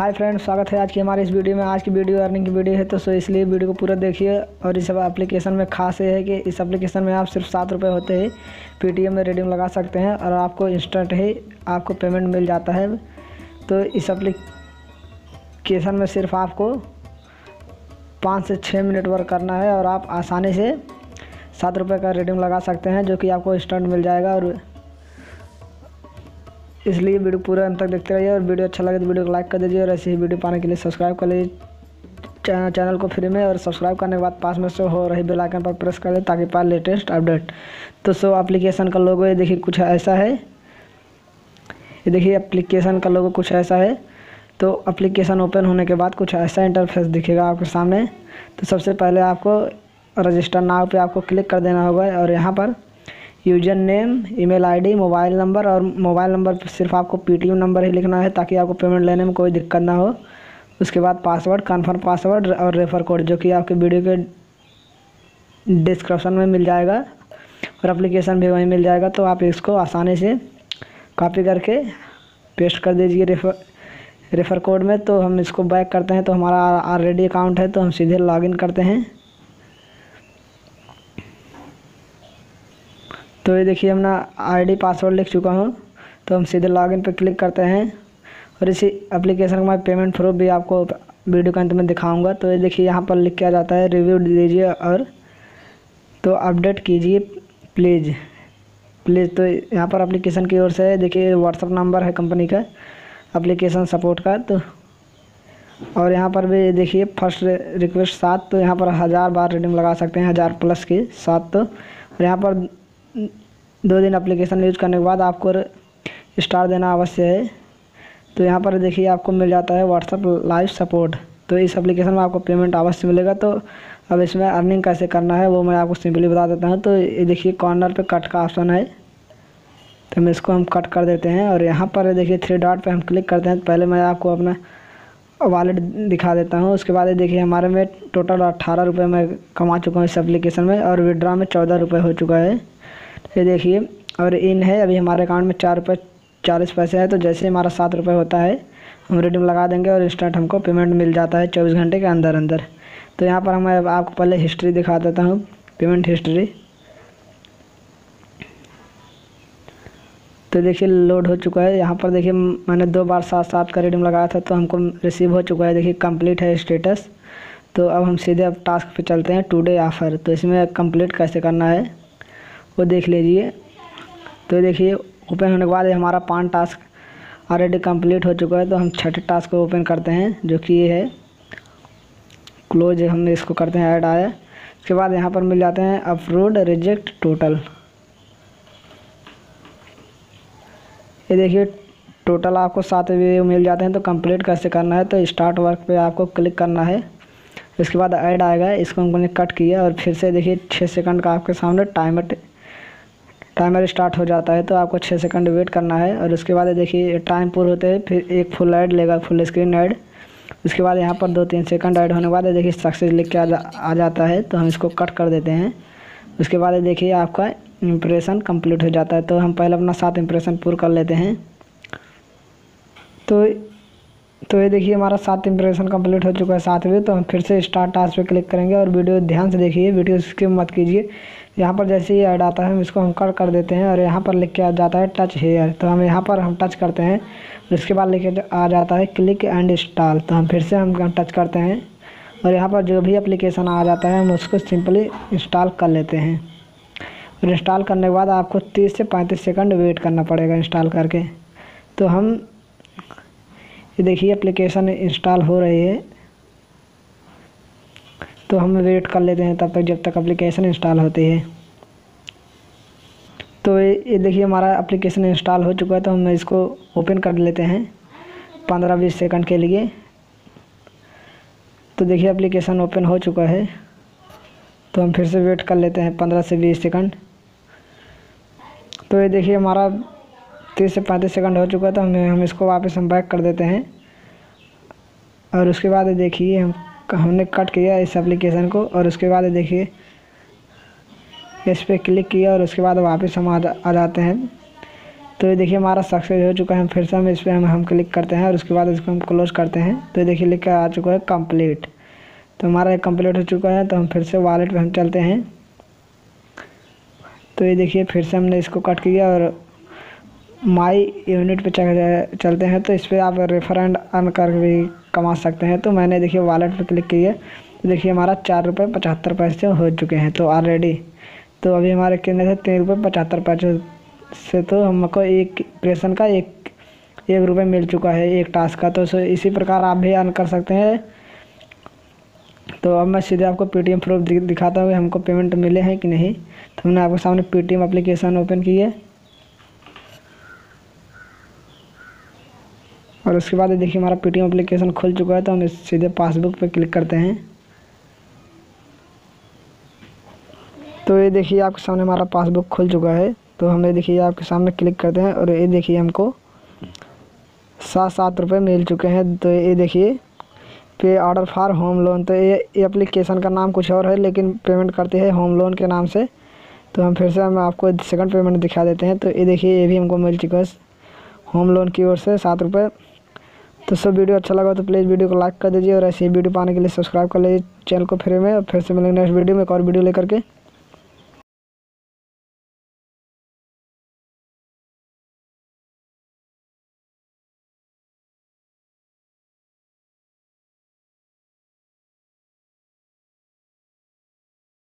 Hi friends, स्वागत है आज की हमारे इस वीडियो में। आज की वीडियो अर्निंग की वीडियो है तो सो इसलिए वीडियो को पूरा देखिए। और इस एप्लीकेशन में खास ये है कि इस एप्लीकेशन में आप सिर्फ़ सात रुपये होते ही पेटीएम में रिडीम लगा सकते हैं और आपको इंस्टेंट ही आपको पेमेंट मिल जाता है। तो इस एप्लीकेशन में सिर्फ़ आपको पाँच से छः मिनट वर्क करना है और आप आसानी से सात रुपये का रिडीम लगा सकते हैं, जो कि आपको इंस्टेंट मिल जाएगा। और इसलिए वीडियो पूरा अंत तक देखते रहिए और वीडियो अच्छा लगे तो वीडियो को लाइक कर दीजिए और ऐसे ही वीडियो पाने के लिए सब्सक्राइब कर लीजिए। चैनल को फ्री में और सब्सक्राइब करने के बाद पास में से हो रही बेल आइकन पर प्रेस कर दें ताकि पाए लेटेस्ट अपडेट तो सो एप्लीकेशन का लोगो ये देखिए कुछ ऐसा है। ये देखिए एप्लीकेशन का लोगो कुछ ऐसा है। तो एप्लीकेशन ओपन होने के बाद कुछ ऐसा इंटरफेस दिखेगा आपके सामने। तो सबसे पहले आपको रजिस्टर नाव पे आपको क्लिक कर देना होगा और यहाँ पर user name, email ID, mobile number और मोबाइल नंबर सिर्फ़ आपको पेटीएम नंबर ही लिखना है ताकि आपको पेमेंट लेने में कोई दिक्कत ना हो। उसके बाद पासवर्ड कन्फर्म पासवर्ड और रेफर कोड जो कि आपके वीडियो के डिस्क्रिप्शन में मिल जाएगा और अप्लीकेशन भी वहीं मिल जाएगा। तो आप इसको आसानी से कॉपी करके पेस्ट कर दीजिए रेफर रेफर कोड में। तो हम इसको बैक करते हैं। तो हमारा ऑलरेडी अकाउंट है तो हम सीधे लॉगिन करते हैं। तो ये देखिए हमने आईडी पासवर्ड लिख चुका हूँ। तो हम सीधे लॉगिन पर क्लिक करते हैं। और इसी एप्लीकेशन का मैं पेमेंट प्रूफ भी आपको वीडियो के अंत में दिखाऊँगा। तो ये देखिए, यहाँ पर लिख किया जाता है रिव्यू दीजिए और तो अपडेट कीजिए प्लीज़ प्लीज़ तो यहाँ पर एप्लीकेशन की ओर से देखिए व्हाट्सअप नंबर है कंपनी का एप्लीकेशन सपोर्ट का तो और यहाँ पर भी देखिए फ़र्स्ट रिक्वेस्ट सात तो यहाँ पर हज़ार बार रीडिंग लगा सकते हैं, हज़ार प्लस की सात तो और यहाँ पर दो दिन एप्लीकेशन यूज़ करने के बाद आपको स्टार देना अवश्य है। तो यहाँ पर देखिए आपको मिल जाता है व्हाट्सअप लाइव सपोर्ट तो इस एप्लीकेशन में आपको पेमेंट अवश्य मिलेगा। तो अब इसमें अर्निंग कैसे करना है वो मैं आपको सिंपली बता देता हूँ। तो ये देखिए कॉर्नर पे कट का ऑप्शन है। तो हम इसको हम कट कर देते हैं और यहाँ पर देखिए थ्री डॉट पे हम क्लिक करते हैं। तो पहले मैं आपको अपना वॉलेट दिखा देता हूँ। उसके बाद ये देखिए हमारे में टोटल अट्ठारह रुपये मैं कमा चुका हूँ इस एप्लीकेशन में और विड्रा में चौदह रुपये हो चुका है। ये देखिए, और इन है, अभी हमारे अकाउंट में चार रुपये चालीस पैसे है तो जैसे हमारा सात रुपये होता है, हम रिडीम लगा देंगे और इंस्टेंट हमको पेमेंट मिल जाता है चौबीस घंटे के अंदर अंदर तो यहाँ पर मैं आपको पहले हिस्ट्री दिखा देता हूँ पेमेंट हिस्ट्री तो देखिए लोड हो चुका है, यहाँ पर देखिए, मैंने दो बार सात सात का रिडीम लगाया था तो हमको रिसीव हो चुका है, देखिए कंप्लीट है स्टेटस तो अब हम सीधे अब टास्क पे चलते हैं टुडे ऑफ़र तो इसमें कंप्लीट कैसे करना है? वो देख लीजिए। तो देखिए, ओपन होने के बाद हमारा पाँच टास्क ऑलरेडी कंप्लीट हो चुका है तो हम छठे टास्क को ओपन करते हैं, जो कि ये है। क्लोज हम इसको करते हैं ऐड आया। उसके बाद यहाँ पर मिल जाते हैं अप्रूड रिजेक्ट टोटल ये देखिए टोटल आपको सात वे मिल जाते हैं तो कंप्लीट कैसे करना है तो स्टार्ट वर्क पे आपको क्लिक करना है। उसके बाद ऐड आएगा, इसको हमने कट किया, और फिर से देखिए छः सेकंड का आपके सामने टाइमर टाइमर स्टार्ट हो जाता है तो आपको छः सेकंड वेट करना है। और उसके बाद देखिए टाइम पूरे होते हैं फिर एक फुल ऐड लेगा फुल स्क्रीन ऐड उसके बाद यहाँ पर दो तीन सेकंड ऐड होने के बाद देखिए सक्सेस लिख के आ, जा, आ जाता है तो हम इसको कट कर देते हैं। उसके बाद देखिए आपका इम्प्रेशन कंप्लीट हो जाता है तो हम पहले अपना सात इम्प्रेशन पूरा कर लेते हैं। तो तो ये देखिए हमारा सात इंप्रेशन कंप्लीट हो चुका है सातवें तो हम फिर से स्टार्ट टास्क पे क्लिक करेंगे और वीडियो ध्यान से देखिए वीडियो स्किप मत कीजिए। यहाँ पर जैसे ही ऐड आता है, हम इसको हम कट कर देते हैं और यहाँ पर लिख के आ जाता है टच हेयर तो हम यहाँ पर हम टच करते हैं उसके बाद लिख आ जाता है क्लिक एंड इंस्टॉल तो हम फिर से हम टच करते हैं और यहाँ पर जो भी एप्लीकेशन आ जाता है, हम उसको सिंपली इंस्टॉल कर लेते हैं। और इंस्टॉल करने के बाद आपको तीस से पैंतीस सेकंड वेट करना पड़ेगा इंस्टॉल करके। तो हम ये देखिए एप्लीकेशन इंस्टॉल हो रही है। तो हम वेट कर लेते हैं तब तक, जब तक एप्लीकेशन इंस्टॉल होती है। तो ये देखिए, हमारा एप्लीकेशन इंस्टॉल हो चुका है तो हम इसको ओपन कर लेते हैं पंद्रह बीस सेकंड के लिए। तो देखिए एप्लीकेशन ओपन हो चुका है। तो हम फिर से वेट कर लेते हैं पंद्रह से बीस सेकंड तो ये देखिए, हमारा तीस से पैंतीस सेकंड हो चुका तो हमें हम इसको वापस हम बैक कर देते हैं। और उसके बाद देखिए हम हमने कट किया इस एप्लीकेशन को और उसके बाद देखिए इस पर क्लिक किया और उसके बाद वापस हम आ, आ जाते हैं। तो ये देखिए हमारा सक्सेस हो चुका है। फिर से हम इस पर हम, हम क्लिक करते हैं और उसके बाद इसको हम क्लोज करते हैं। तो ये देखिए लिख कर आ चुका है कंप्लीट तो हमारा कंप्लीट हो चुका है तो हम फिर से वॉलेट पर हम चलते हैं। तो ये देखिए फिर से हमने इसको कट किया और माई यूनिट पे चलते हैं तो इस पर आप रेफरेंड अर्न कर भी कमा सकते हैं। तो मैंने देखिए वॉलेट पे क्लिक किया। तो देखिए हमारा चार रुपये पचहत्तर पैसे हो चुके हैं तो ऑलरेडी तो अभी हमारे कितने थे? तीन रुपये पचहत्तर पैसे से तो हमको एक प्रेशन का एक एक रुपये मिल चुका है, एक टास्क का। तो इसी प्रकार आप भी अर्न कर सकते हैं। तो अब मैं सीधे आपको पेटीएम प्रूफ दिखाता हूँ हमको पेमेंट मिले हैं कि नहीं। तो हमने आपके सामने पेटीएम एप्लीकेशन ओपन की है और उसके बाद देखिए हमारा पेटीएम एप्लीकेशन खुल चुका है तो हम इस सीधे पासबुक पे क्लिक करते हैं। तो ये देखिए आपके सामने हमारा पासबुक खुल चुका है। तो हमें देखिए आपके सामने क्लिक करते हैं और ये देखिए हमको सात सात रुपये मिल चुके हैं। तो ये देखिए पे ऑर्डर फॉर होम लोन तो ये एप्लीकेशन का नाम कुछ और है, लेकिन पेमेंट करते हैं होम लोन के नाम से। तो हम फिर से हम आपको सेकंड पेमेंट दिखा देते हैं। तो ये देखिए ये भी हमको मिल चुका है। होम लोन की ओर से सात रुपये तो सब वीडियो अच्छा लगा तो प्लीज़ वीडियो को लाइक कर दीजिए और ऐसी वीडियो पाने के लिए सब्सक्राइब कर लीजिए। चैनल को फ्री में और फिर से मिलेंगे नेक्स्ट वीडियो में एक और वीडियो लेकर के।